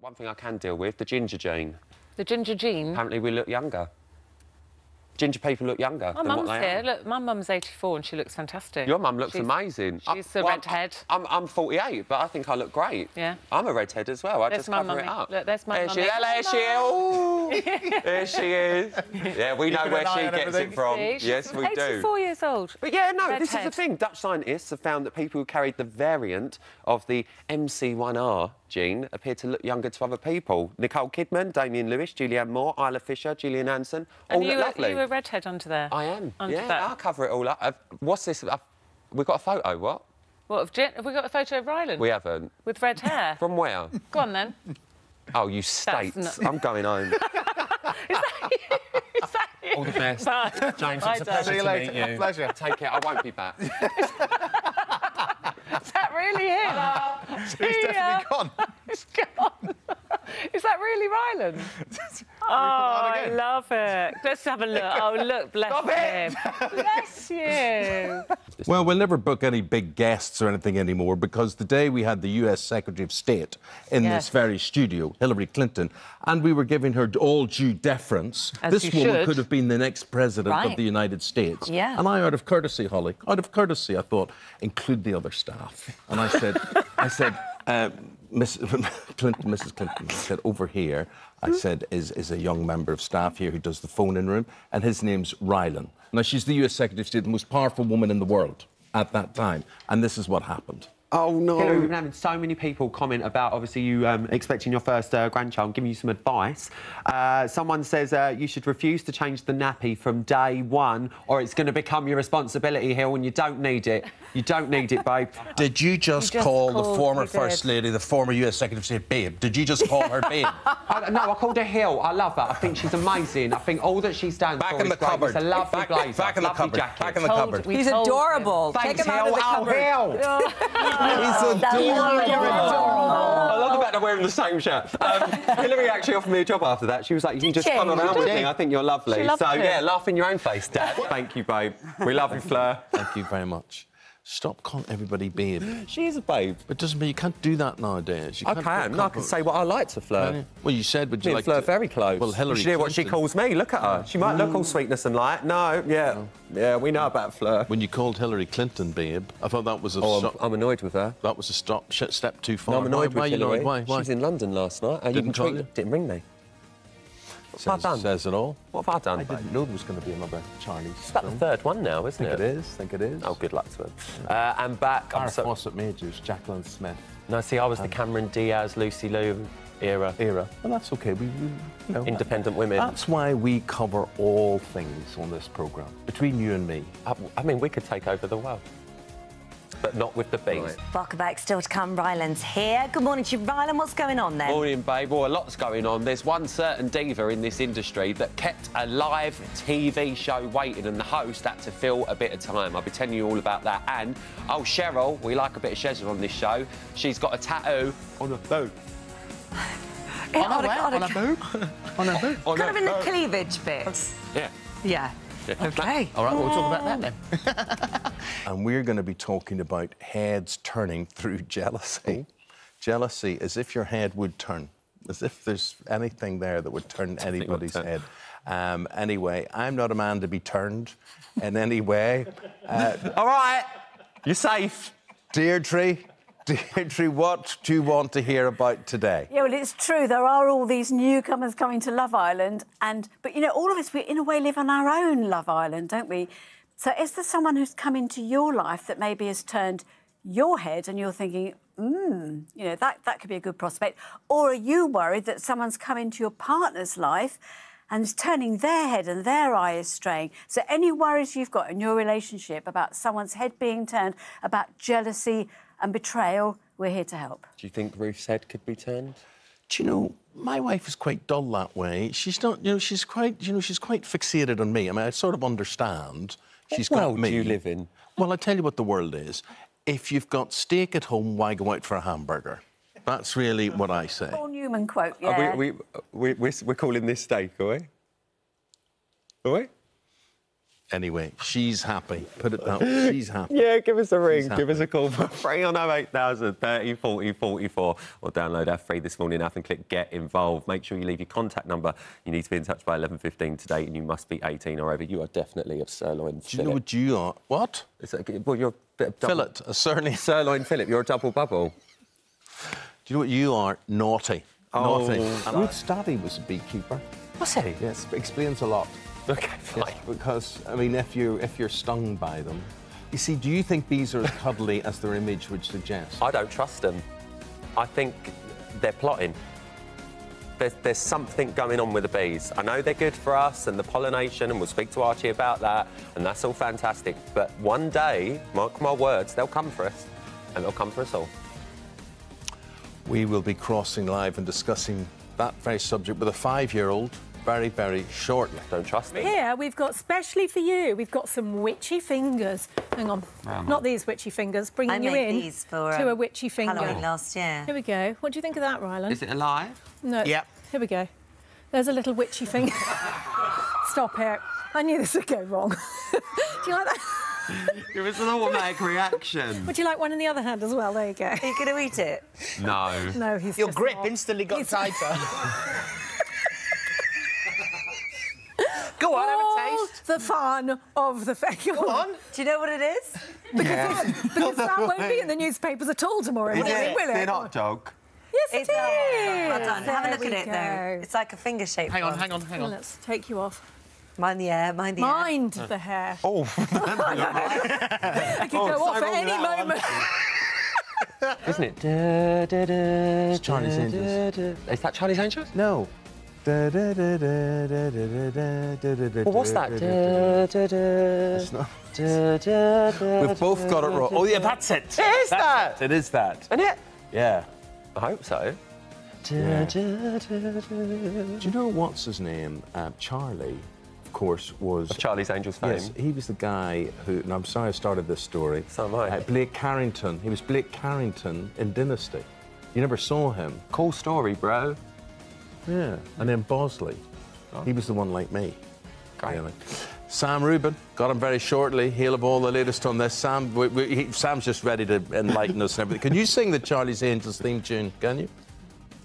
One thing I can deal with, the ginger gene. The ginger gene. Apparently we look younger. Ginger people look younger My than what mum's they here. are. Look, my mum's 84 and she looks fantastic. Your mum looks She's- amazing. She's I- a well, redhead. I'm, I'm 48, but I think I look great. Yeah. I'm a redhead as well. I There's just my cover it up. Look, there's my there mummy. She, there she is. There she is. Yeah, we know Keeping where an she gets everything. it from. See, she's Yes, we do. 84 years old. But yeah, no, this is the thing. Dutch scientists have found that people who carried the variant of the MC1R gene appear to look younger to other people. Nicole Kidman, Damian Lewis, Julianne Moore, Isla Fisher, Gillian Anderson, all And you, look were- lovely. you were redhead under there. I am. Under yeah, that. I'll cover it all up. I've, what's this? I've, we've got a photo, what? What, of Jen, have we got a photo of Rylan? We haven't. With red hair? From where? Go on then. Oh, you states. not- I'm going home. Is that you? All the best. Bye. James, Bye, it's a darling. pleasure See you to later. meet you. Pleasure. Take it. I won't be back. Is that really him? He's He, definitely gone. He's gone. Is that really Rylan? oh, I love it. Let's have a look. Oh, look, bless Stop it. him. Bless you. Well, we'll never book any big guests or anything anymore because the day we had the US Secretary of State in Yes. this very studio, Hillary Clinton, and we were giving her all due deference, As this woman should. could have been the next president of the United States. Yeah. And I, out of courtesy, Holly, out of courtesy, I thought, include the other staff. And I said, I said, uh, Miss Clinton, Mrs. Clinton, said, over here, I said, is, is a young member of staff here who does the phone in room, and his name's Rylan. Now, she's the US Secretary of State, the most powerful woman in the world at that time. And this is what happened. Oh no! Hillary, we've been having so many people comment about obviously you um, expecting your first uh, grandchild, giving you some advice. Uh, someone says uh, you should refuse to change the nappy from day one, or it's going to become your responsibility, Hill, and you don't need it. You don't need it, babe. Did you just, just call the former. First Lady, the former US Secretary of State, babe? Did you just call her babe? I, no, I called her Hill. I love her. I think she's amazing. I think all that she stands Back for in the is great. cupboard. It's a lovely back, blazer, back in the cupboard. jacket. Back in the cupboard. He's told him. adorable. Thanks, Take him out Hill. of the Oh, cupboard. Hill. He's adorable. I love the fact that we're in the same shirt. Um, Hillary actually offered me a job after that. She was like, "You can just she? come around with me. I think you're lovely." She loved so it. yeah, laugh in your own face, Dad. Thank you, babe. We love you, Fleur. Thank you very much. Stop calling everybody babe. She is a babe. But doesn't mean you can't do that nowadays. You I can't can. No, I can say what I like to Fleur. Can you? Well, you said, would you and like Fleur to... very close. Well, Hillary You should hear what she calls me. Look at her. She might look all sweetness and light. No, yeah, yeah, we know about Fleur. When you called Hillary Clinton babe, I thought that was a Oh, I'm, stop, I'm annoyed with her. that was a stop step too far. No, I'm annoyed why, with why you Hillary. annoyed? Why? Why? She's in London last night. Uh, you Didn't can call tweet- you? Didn't ring me. What have I says, done? says it all. What have I done? I didn't know there was going to be another Charlie's It's about the third one now, isn't think it? it is. think it is. Oh, good luck to him. Uh, and back. I'm Gareth so- Fawcett Majors, Jaclyn Smith No, see, I was the Cameron Diaz, Lucy Liu era. era. Well, that's okay. We, we you know, Independent women. That's why we cover all things on this programme, between you and me. I, I mean, we could take over the world. But not with the bees. Welcome back. Still to come. Rylan's here. Good morning to you, Rylan. What's going on then? Morning, babe. Well, a lot's going on. There's one certain diva in this industry that kept a live TV show waiting, and the host had to fill a bit of time. I'll be telling you all about that. And, oh, Cheryl, we like a bit of Cheryl on this show. She's got a tattoo on her boob. Yeah, on a- on a- boob? on a boob. On Kind her of in the boob. cleavage bit. Yeah. Yeah. Okay. All right, we'll talk about that then. And we're going to be talking about heads turning through jealousy. Jealousy as if your head would turn, as if there's anything there that would turn anybody's turn. head. Um, anyway, I'm not a man to be turned in any way. Uh, All right. You're safe. Deirdre, Deirdre, what do you want to hear about today? Yeah, well, it's true. There are all these newcomers coming to Love Island, and but you know, all of us we in a way live on our own Love Island, don't we? So, is there someone who's come into your life that maybe has turned your head, and you're thinking, hmm, you know, that that could be a good prospect, or are you worried that someone's come into your partner's life? And is turning their head and their eye is straying. So, any worries you've got in your relationship about someone's head being turned, about jealousy and betrayal, we're here to help. Do you think Ruth's head could be turned? Do you know, my wife is quite dull that way. She's not, you know, she's quite, you know, she's quite fixated on me. I mean, I sort of understand. She's What got world me. do you live in? Well, I tell you what the world is. If you've got steak at home, why go out for a hamburger? That's really what I say. Paul Newman quote, Are yeah. we, we, we, we're, we're calling this steak, are we? Are we? Anyway, she's happy. Put it that way. She's happy. Yeah, give us a ring. Give us a call for free on 08000 30 40 44 or download our free this morning app and click get involved. Make sure you leave your contact number. You need to be in touch by 11.15 today and you must be 18 or over. You are definitely a sirloin Do you know what you are? What? That, well, you're a bit of double- Fillet, a surname. Sirloin Philip, you're a double bubble. Do you know what you are? Naughty. Oh. Naughty. Ruth's daddy was a beekeeper. What's he? Yes, explains a lot. Okay, Yes, because I mean, if you if you're stung by them, you see, do you think bees are as cuddly as their image would suggest? I don't trust them. I think they're plotting. There's, there's something going on with the bees. I know they're good for us and the pollination, and we'll speak to Archie about that, and that's all fantastic. But one day, mark my words, they'll come for us, and they'll come for us all. We will be crossing live and discussing that very subject with a five-year-old very, very shortly. Don't trust me. Here, we've got, specially for you, we've got some witchy fingers. Hang on. Not these witchy fingers, bringing I you made in these for to a um, witchy finger. Halloween last year. Here we go. What do you think of that, Rylan? Is it alive? No. Yep. Here we go. There's a little witchy finger. Stop it. I knew this would go wrong. do you like that? It was an automatic reaction. Would you like one in the other hand as well? There you go. Are you going to eat it? No. No, he's Your just grip not. instantly got He's- tighter. Go on, All have a oh, taste. the fun of the fair. Go Go on. Do you know what it is? Because that won't be in the newspapers at all tomorrow morning, will it? Thin hot dog. Yes, it It's not. Well done. Have a look at it, go. though. It's like a finger shape. Hang on, hang on, hang Well, on. Let's take you off. Mind the air, mind the air. Mind uh. the hair. Oh, I could go off at any moment. isn't it? Da, da, da, It's Charlie's da, Angels. da, da. Is that Charlie's Angels? No. Well, Well, what's that? It's not. We've both got it wrong. Oh, yeah, that's it. It is that. It is that. Isn't it? Yeah. I hope so. Yeah. Do you know what's his name? Uh, Charlie, of course, was. Charlie's Angels fame. Yes, he was the guy who, and I'm sorry I started this story. So am I. Uh, Blake Carrington. He was Blake Carrington in Dynasty. You never saw him. Cool story, bro. Yeah. And then Bosley. He was the one like me. Great. Really. Sam Rubin, got him very shortly. He'll have all the latest on this. Sam, we, we, he, Sam's just ready to enlighten us and everything. Can you sing the Charlie's Angels theme tune? Can you?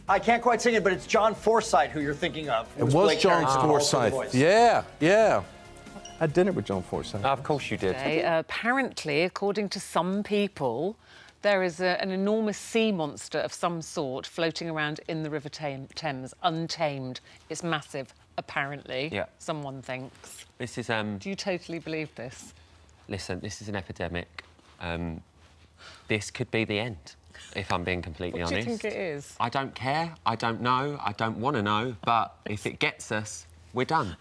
I can't quite sing it, but it's John Forsythe who you're thinking of. It was Blake John Carrington, also Forsythe. Yeah, yeah. I had dinner with John Forsythe. of course you did. Okay, uh, apparently, according to some people, there is a, an enormous sea monster of some sort floating around in the River Thames, untamed. It's massive, apparently. Yeah. Someone thinks. This is um. Do you totally believe this? Listen, this is an epidemic. Um, this could be the end, if I'm being completely What do you honest. think it is? I don't care. I don't know. I don't want to know. But if it gets us, we're done.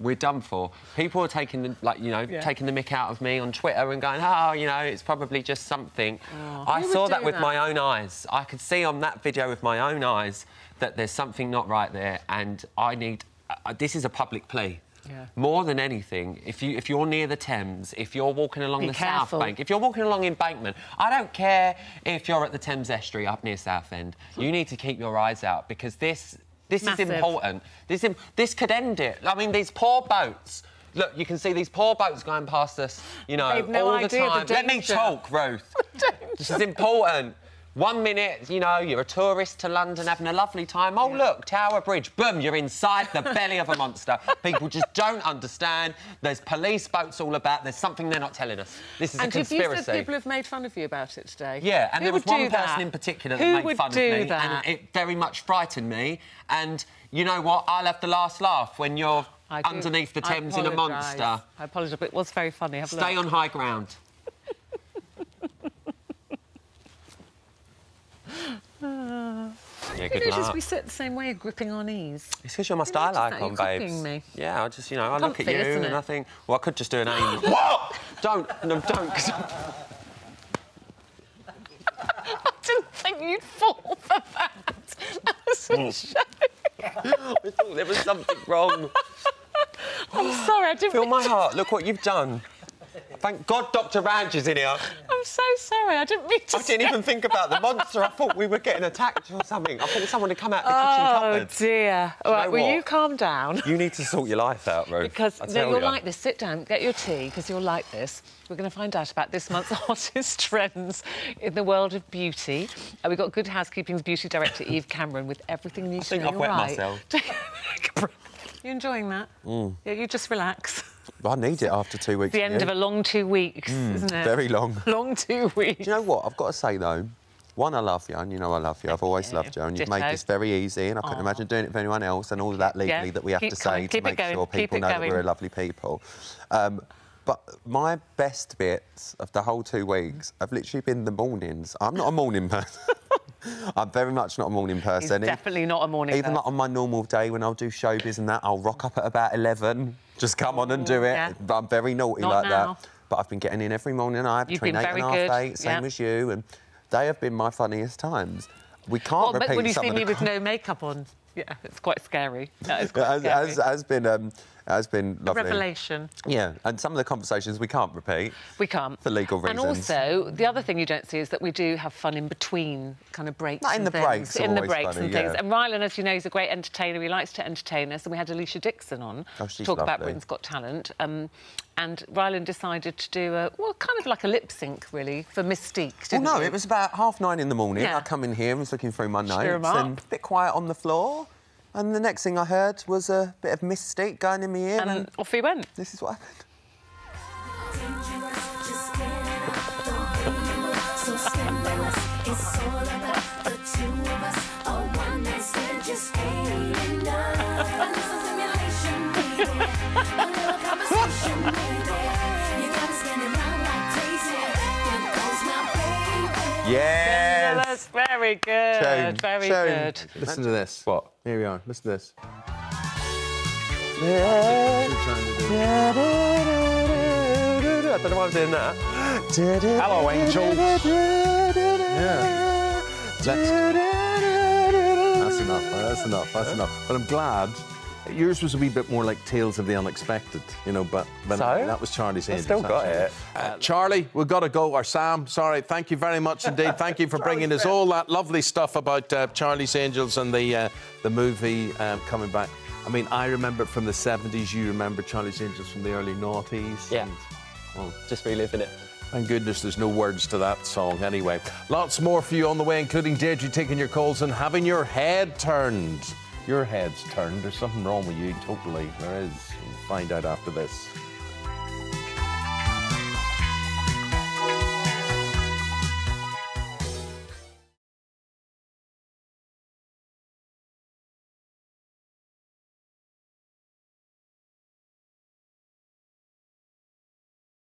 We're done for. People are taking the, like you know Yeah. taking the mick out of me on Twitter and going, oh, you know, it's probably just something. I saw that with that? my own eyes. I could see on that video with my own eyes that there's something not right there, and I need. Uh, this is a public plea. Yeah. More than anything, if you if you're near the Thames, if you're walking along Be the careful. South Bank, if you're walking along Embankment, I don't care if you're at the Thames Estuary up near Southend. You need to keep your eyes out because this this Massive. is important. This im- this could end it. I mean, these poor boats. Look, you can see these poor boats going past us. You know, no all idea the the time. Let me talk, Ruth. this is important. One minute, you know, you're a tourist to London having a lovely time. Oh, look, Tower Bridge. Boom, you're inside the belly of a monster. People just don't understand. There's police boats all about. There's something they're not telling us. This is and a have you conspiracy. said people have made fun of you about it today? Yeah, and Who there was one person that? in particular that Who made fun of me, that? and it very much frightened me. And you know what? I'll have the last laugh when you're underneath the Thames in a monster. I apologise, but it was very funny. Have Stay on high ground. Yeah, You good notice luck. we sit the same way, gripping our knees. It's because you're my style that? icon, You're babes. me. Yeah, I just, you know, I look at you and? I think, well, I could just do an aim. what? Don't, no, don't. I didn't think you'd fall for that. That was Hmm. a. I thought there was something wrong. I'm sorry, I didn't Feel my heart. Look what you've done. Thank God Dr. Ranj is in here. I'm so sorry. I didn't mean to I didn't even think about the monster. I thought we were getting attacked or something. I thought someone had come out of the kitchen cupboard. Oh dear. All right, will what? you calm down? You need to sort your life out, Ruth. Because I no, you'll ya. like this. Sit down, get your tea, because you'll like this. We're going to find out about this month's hottest trends in the world of beauty. Uh, we've got Good Housekeeping's beauty director Eve Cameron with everything you need to think know. I've wet right. myself. you enjoying that? Yeah, you just relax. I need it after two weeks. The end of a long two weeks, isn't it? very long. Long two weeks. Do you know what? I've got to say though, one, I love you, and you know I love you. I've always loved you, and you've made this very easy, and I couldn't Aw. imagine doing it for anyone else, and all of that legally Yeah, that we have keep to say to make going, sure people know that we're lovely people. Um, but my best bits of the whole two weeks have literally been the mornings. I'm not a morning person. I'm very much not a morning person. E- definitely not a morning person. Even like on my normal day when I'll do showbiz and that, I'll rock up at about 11, just come on and do it. yeah. I'm very naughty Not like now. that. But I've been getting in every morning. I have between been eight very and half good, eight, same yeah. as you, and they have been my funniest times. We can't Well, but repeat when you see me with no makeup on, yeah, it's quite scary. That is quite has, scary. has, has been um, has been lovely. Revelation. Yeah, and some of the conversations we can't repeat. We can't. For legal reasons. And also, the other thing you don't see is that we do have fun in between kind of breaks. Not in the things. breaks In the breaks funny, and things. yeah. And Rylan, as you know, is a great entertainer. He likes to entertain us. And we had Alesha Dixon on Oh, to talk about lovely. Britain's Got Talent. Um, and Rylan decided to do a, well, kind of like a lip sync, really, for Mis-Teeq. Well, no, you? it was about half nine in the morning. Yeah. I come in here and was looking through my notes and a bit quiet on the floor. And the next thing I heard was a bit of Mis-Teeq going in my ear. And, And off he went. this is what happened. Yeah, Yes! That's very good. Shame, Very shame. good. Listen to this. What? Here we are. Listen to this. I don't know why I'm doing that. Hello, angels. Yeah. That's, that's enough. That's enough. That's enough. But I'm glad. Yours was a wee bit more like Tales of the Unexpected, you know, but, but So? that was Charlie's Angels. still got actually. it. Uh, Charlie, we've got to go. Or Sam, sorry. Thank you very much indeed. Thank you for bringing us all that lovely stuff about uh, Charlie's Angels and the uh, the movie um, coming back. I mean, I remember it from the 70s. You remember Charlie's Angels from the early noughties. Yeah. and, well, Just reliving it. Thank goodness there's no words to that song anyway. Lots more for you on the way, including Deirdre taking your calls and having your head turned. Your head's turned. There's something wrong with you, totally. There is. We'll find out after this.